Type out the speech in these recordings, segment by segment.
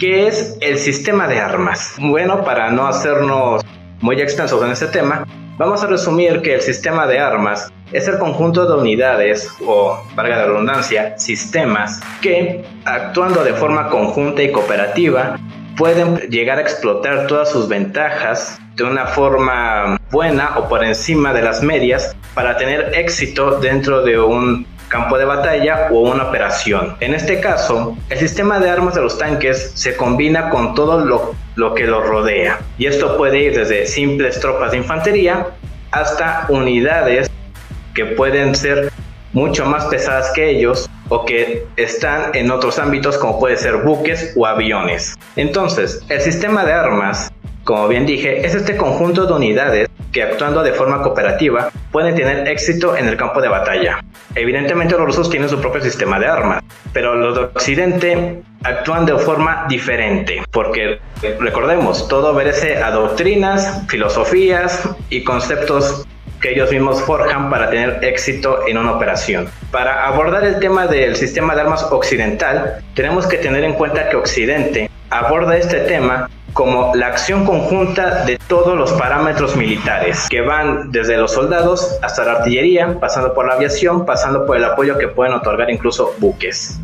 ¿Qué es el sistema de armas? Bueno, para no hacernos muy extensos en este tema, vamos a resumir que el sistema de armas es el conjunto de unidades o, valga la redundancia, sistemas que, actuando de forma conjunta y cooperativa, pueden llegar a explotar todas sus ventajas de una forma buena o por encima de las medias para tener éxito dentro de un campo de batalla o una operación. En este caso, el sistema de armas de los tanques se combina con todo lo, lo que los rodea. Y esto puede ir desde simples tropas de infantería hasta unidades que pueden ser mucho más pesadas que ellos o que están en otros ámbitos como puede ser buques o aviones. Entonces, el sistema de armas, como bien dije, es este conjunto de unidades que actuando de forma cooperativa pueden tener éxito en el campo de batalla. Evidentemente los rusos tienen su propio sistema de armas, pero los de Occidente actúan de forma diferente, porque recordemos, todo obedece a doctrinas, filosofías y conceptos que ellos mismos forjan para tener éxito en una operación. Para abordar el tema del sistema de armas occidental, tenemos que tener en cuenta que Occidente aborda este tema como la acción conjunta de todos los parámetros militares, que van desde los soldados hasta la artillería, pasando por la aviación, pasando por el apoyo que pueden otorgar incluso buques.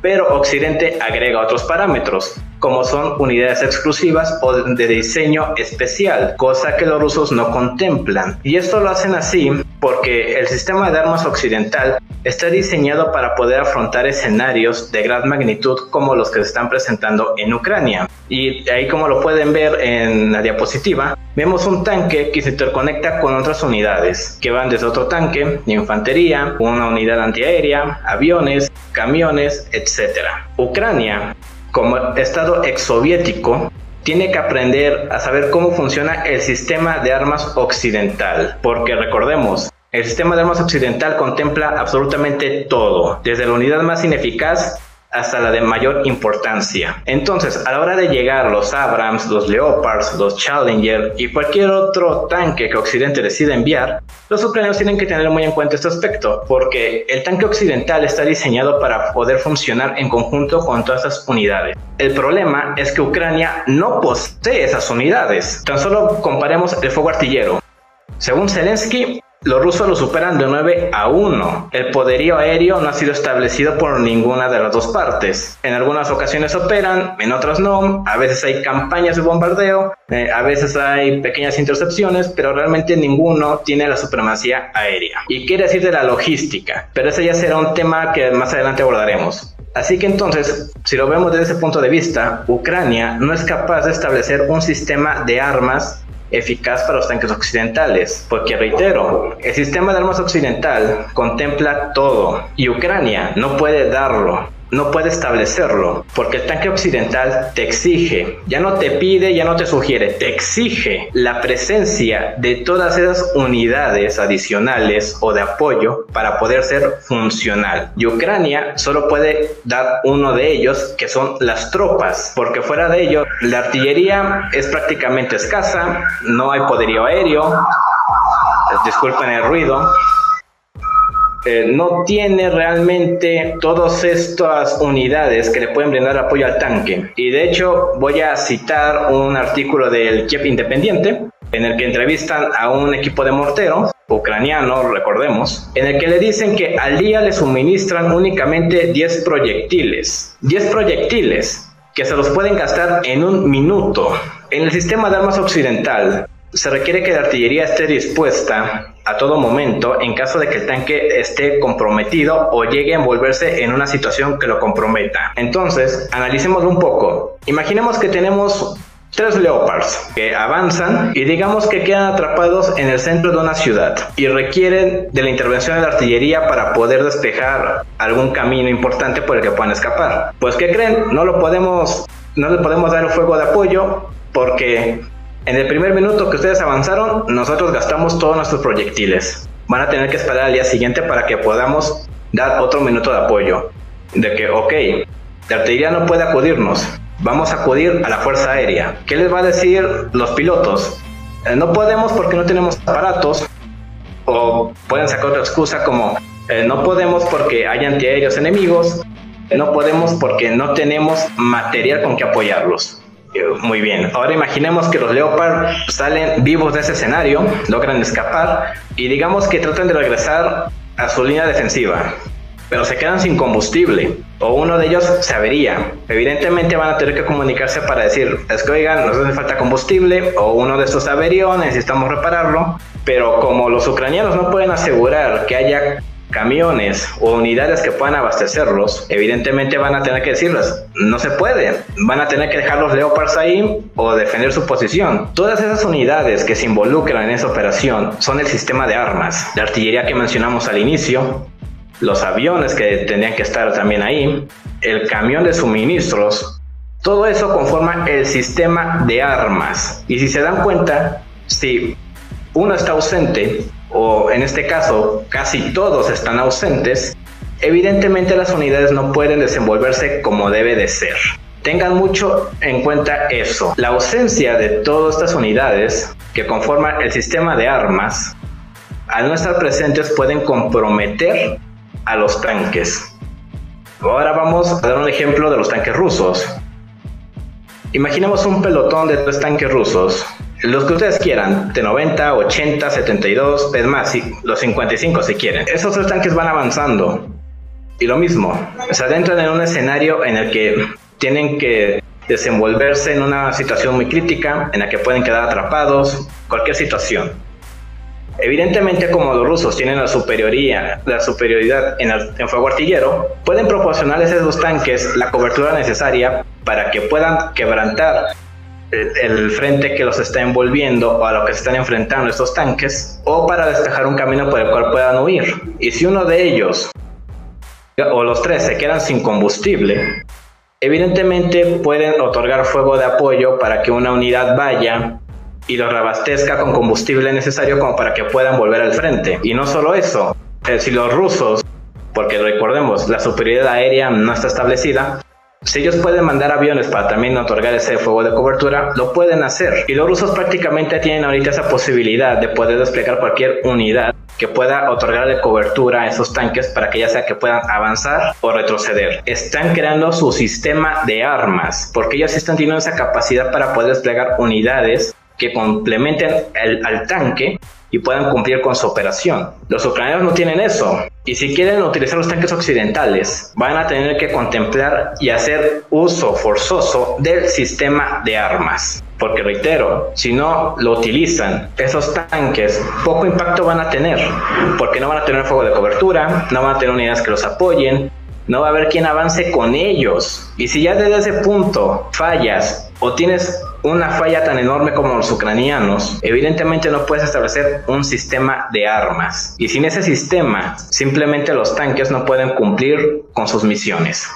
Pero Occidente agrega otros parámetros, como son unidades exclusivas o de diseño especial, cosa que los rusos no contemplan. Y esto lo hacen así porque el sistema de armas occidental está diseñado para poder afrontar escenarios de gran magnitud como los que se están presentando en Ucrania. Y ahí como lo pueden ver en la diapositiva, vemos un tanque que se interconecta con otras unidades, que van desde otro tanque, infantería, una unidad antiaérea, aviones, camiones, etc. Ucrania como Estado exsoviético, tiene que aprender a saber cómo funciona el sistema de armas occidental, porque recordemos, el sistema de armas occidental contempla absolutamente todo, desde la unidad más ineficaz hasta la de mayor importancia. Entonces, a la hora de llegar los Abrams, los Leopards, los Challenger y cualquier otro tanque que Occidente decida enviar, los ucranianos tienen que tener muy en cuenta este aspecto, porque el tanque occidental está diseñado para poder funcionar en conjunto con todas esas unidades. El problema es que Ucrania no posee esas unidades. Tan solo comparemos el fuego artillero. Según Zelensky, los rusos lo superan de 9 a 1. El poderío aéreo no ha sido establecido por ninguna de las dos partes. En algunas ocasiones operan, en otras no. A veces hay campañas de bombardeo, eh, a veces hay pequeñas intercepciones, pero realmente ninguno tiene la supremacía aérea. Y quiere decir de la logística, pero ese ya será un tema que más adelante abordaremos. Así que entonces, si lo vemos desde ese punto de vista, Ucrania no es capaz de establecer un sistema de armas eficaz para los tanques occidentales, porque reitero, el sistema de armas occidental contempla todo y Ucrania no puede darlo no puede establecerlo, porque el tanque occidental te exige, ya no te pide, ya no te sugiere, te exige la presencia de todas esas unidades adicionales o de apoyo para poder ser funcional. Y Ucrania solo puede dar uno de ellos, que son las tropas, porque fuera de ello, la artillería es prácticamente escasa, no hay poderío aéreo, disculpen el ruido, eh, no tiene realmente todas estas unidades que le pueden brindar apoyo al tanque. Y de hecho voy a citar un artículo del Kiev Independiente en el que entrevistan a un equipo de morteros ucraniano, recordemos, en el que le dicen que al día le suministran únicamente 10 proyectiles. 10 proyectiles que se los pueden gastar en un minuto. En el sistema de armas occidental se requiere que la artillería esté dispuesta a todo momento en caso de que el tanque esté comprometido o llegue a envolverse en una situación que lo comprometa. Entonces, analicémoslo un poco. Imaginemos que tenemos tres leopards que avanzan y digamos que quedan atrapados en el centro de una ciudad y requieren de la intervención de la artillería para poder despejar algún camino importante por el que puedan escapar. Pues ¿qué creen? No lo podemos no le podemos dar el fuego de apoyo porque en el primer minuto que ustedes avanzaron, nosotros gastamos todos nuestros proyectiles. Van a tener que esperar al día siguiente para que podamos dar otro minuto de apoyo. De que, ok, la artillería no puede acudirnos, vamos a acudir a la Fuerza Aérea. ¿Qué les va a decir los pilotos? Eh, no podemos porque no tenemos aparatos. O pueden sacar otra excusa como, eh, no podemos porque hay antiaéreos enemigos. No podemos porque no tenemos material con que apoyarlos. Eh, muy bien, ahora imaginemos que los Leopard salen vivos de ese escenario, logran escapar y digamos que tratan de regresar a su línea defensiva, pero se quedan sin combustible o uno de ellos se avería. Evidentemente van a tener que comunicarse para decir, es que oigan, nos hace falta combustible o uno de estos averió, necesitamos repararlo, pero como los ucranianos no pueden asegurar que haya camiones o unidades que puedan abastecerlos, evidentemente van a tener que decirles, no se puede, van a tener que dejar los Leopards ahí o defender su posición. Todas esas unidades que se involucran en esa operación son el sistema de armas, la artillería que mencionamos al inicio, los aviones que tendrían que estar también ahí, el camión de suministros, todo eso conforma el sistema de armas. Y si se dan cuenta, si uno está ausente, o en este caso casi todos están ausentes, evidentemente las unidades no pueden desenvolverse como debe de ser. Tengan mucho en cuenta eso. La ausencia de todas estas unidades que conforman el sistema de armas, al no estar presentes pueden comprometer a los tanques. Ahora vamos a dar un ejemplo de los tanques rusos. Imaginemos un pelotón de tres tanques rusos, los que ustedes quieran, de 90, 80, 72, es más, los 55 si quieren. Esos tanques van avanzando. Y lo mismo, se adentran en un escenario en el que tienen que desenvolverse en una situación muy crítica, en la que pueden quedar atrapados, cualquier situación. Evidentemente, como los rusos tienen la superioría, la superioridad en, el, fuego artillero, pueden proporcionarles a esos tanques la cobertura necesaria para que puedan quebrantar el, frente que los está envolviendo o a lo que se están enfrentando estos tanques, o para despejar un camino por el cual puedan huir. Y si uno de ellos o los tres se quedan sin combustible, evidentemente pueden otorgar fuego de apoyo para que una unidad vaya y los reabastezca con combustible necesario como para que puedan volver al frente. Y no solo eso, si los rusos, porque recordemos, la superioridad aérea no está establecida, si ellos pueden mandar aviones para también otorgar ese fuego de cobertura, lo pueden hacer. Y los rusos prácticamente tienen ahorita esa posibilidad de poder desplegar cualquier unidad que pueda otorgarle cobertura a esos tanques para que ya sea que puedan avanzar o retroceder. Están creando su sistema de armas porque ellos están teniendo esa capacidad para poder desplegar unidades que complementen al tanque y puedan cumplir con su operación. Los ucranianos no tienen eso. Y si quieren utilizar los tanques occidentales, van a tener que contemplar y hacer uso forzoso del sistema de armas. Porque reitero, si no lo utilizan, esos tanques poco impacto van a tener. Porque no van a tener fuego de cobertura, no van a tener unidades que los apoyen, no va a haber quien avance con ellos. Y si ya desde ese punto fallas o tienes una falla tan enorme como los ucranianos, evidentemente no puedes establecer un sistema de armas. Y sin ese sistema, simplemente los tanques no pueden cumplir con sus misiones.